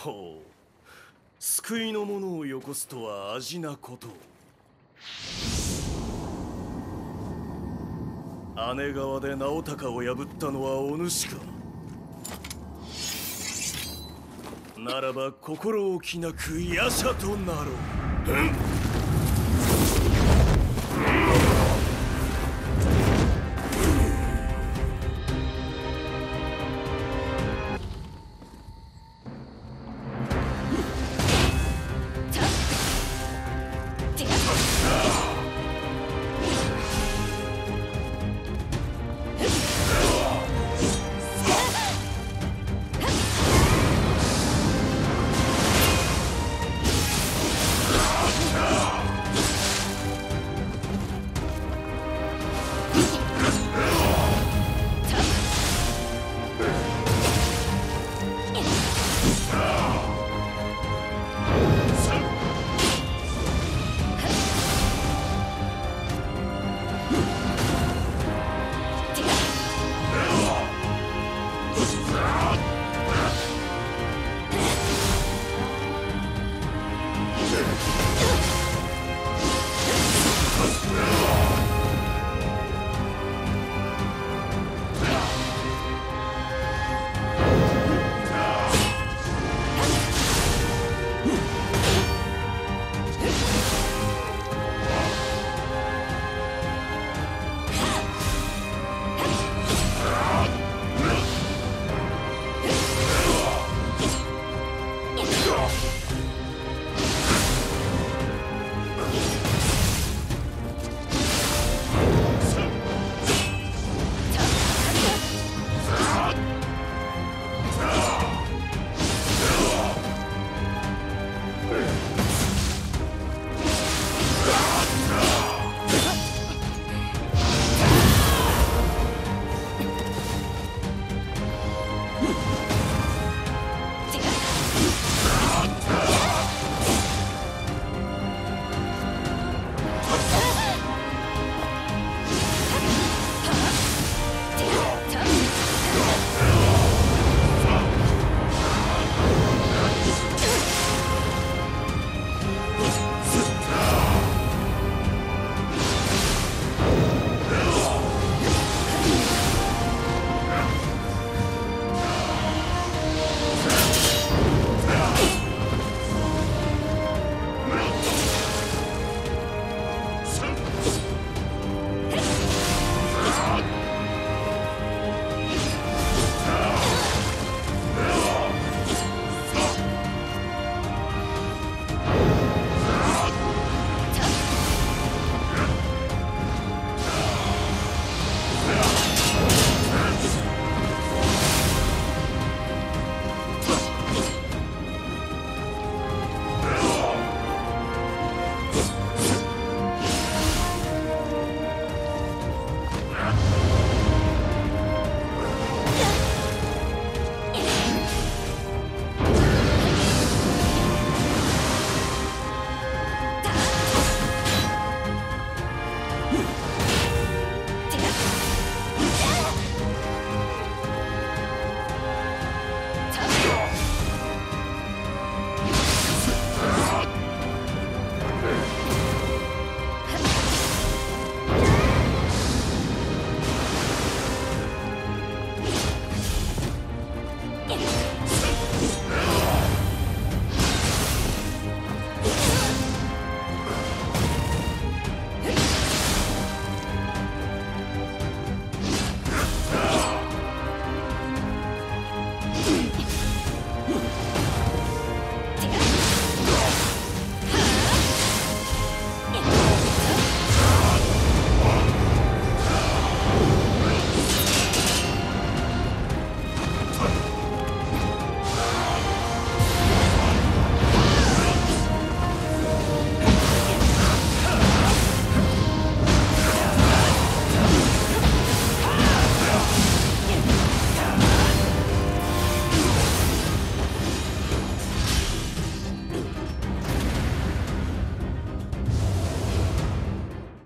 ほう。救いの者をよこすとは味なこと。姉川で直隆を破ったのはお主か。ならば心置きなく夜叉となろう。Peace.